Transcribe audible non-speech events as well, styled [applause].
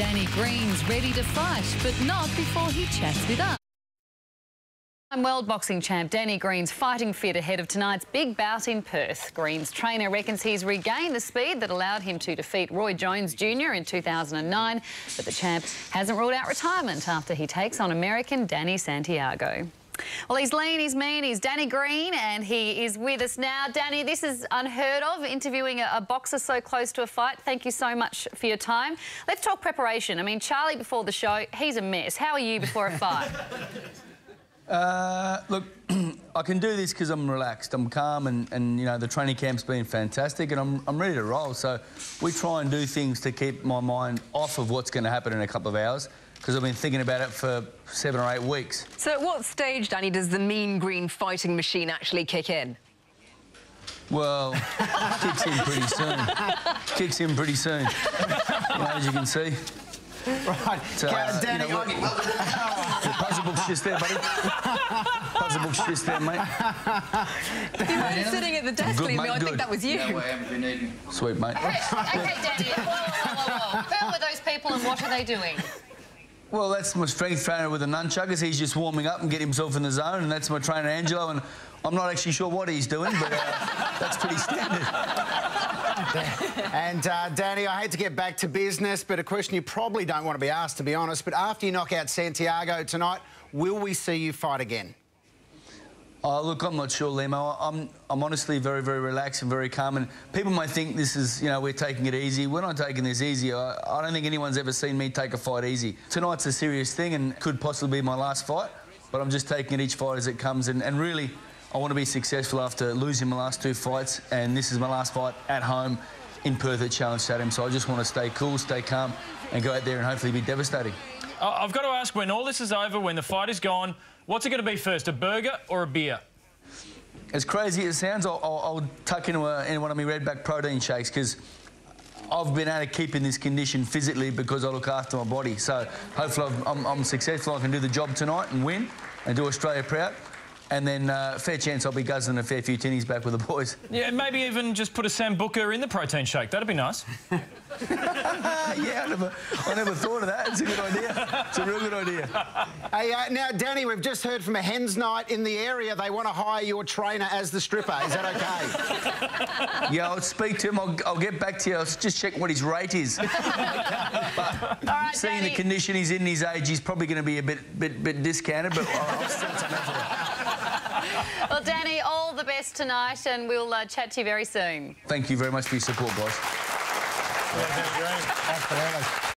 Danny Green's ready to fight, but not before he chats with us. I'm World boxing champ Danny Green's fighting fit ahead of tonight's big bout in Perth. Green's trainer reckons he's regained the speed that allowed him to defeat Roy Jones Jr. in 2009, but the champ hasn't ruled out retirement after he takes on American Danny Santiago. Well, he's lean, he's mean, he's Danny Green, and he is with us now. Danny, this is unheard of, interviewing a, a, boxer so close to a fight. Thank you so much for your time. Let's talk preparation. I mean, Charlie before the show, he's a mess. How are you before a fight? [laughs] Uh, look, [clears throat] I can do this because I'm relaxed, I'm calm, and, and, you know the training camp's been fantastic, and I'm, I'm ready to roll. So we try and do things to keep my mind off of what's going to happen in a couple of hours because I've been thinking about it for seven or eight weeks. So at what stage, Danny, does the mean green fighting machine actually kick in? Well, it kicks in pretty soon. kicks in pretty soon, you know, as you can see. Right, uh, Danny, you know, the puzzle book's just there, buddy. puzzle book's just there, mate. You weren't sitting at the desk, good, mate, I good. think that was you. No Sweet, mate. Hey, okay, Danny, whoa, whoa, whoa, whoa. Who are those people and what are they doing? Well, that's my strength trainer with the nunchuckers. He's just warming up and getting himself in the zone, and that's my trainer, Angelo, and I'm not actually sure what he's doing, but uh, that's pretty standard. and, uh, Danny, I hate to get back to business, but a question you probably don't want to be asked, to be honest, but after you knock out Santiago tonight, will we see you fight again? Oh, look, I'm not sure, Lemo. I'm, I'm honestly very, very relaxed and very calm. And people might think this is, you know, we're taking it easy. We're not taking this easy. I, I don't think anyone's ever seen me take a fight easy. Tonight's a serious thing and could possibly be my last fight, but I'm just taking it each fight as it comes. And, and really, I want to be successful after losing my last two fights, and this is my last fight at home in Perth at Challenge Stadium. So I just want to stay cool, stay calm, and go out there and hopefully be devastating. I've got to ask, when all this is over, when the fight is gone, what's it going to be first, a burger or a beer? as crazy as it sounds, I'll, I'll, I'll tuck into, a, into one of my Redback protein shakes because I've been able to keep in this condition physically because I look after my body. So hopefully I'm, I'm, successful. I can do the job tonight and win and do Australia proud. And then uh, fair chance I'll be guzzling a fair few tinnies back with the boys. Yeah, maybe even just put a Sambuca in the protein shake. That'd be nice. [laughs] yeah, I never, I never thought of that. It's a good idea. It's a real good idea. Hey, uh, now, Danny, we've just heard from a hen's night in the area. They want to hire your trainer as the stripper. Is that okay? [laughs] yeah, I'll speak to him. I'll, I'll, get back to you. I'll just check what his rate is. [laughs] but right, seeing Danny. the condition he's in, his age, he's probably going to be a bit, bit, bit discounted, but I'll, I'll still well, Danny, all the best tonight, and we'll uh, chat to you very soon. Thank you very much for your support, guys. Yeah, Absolutely.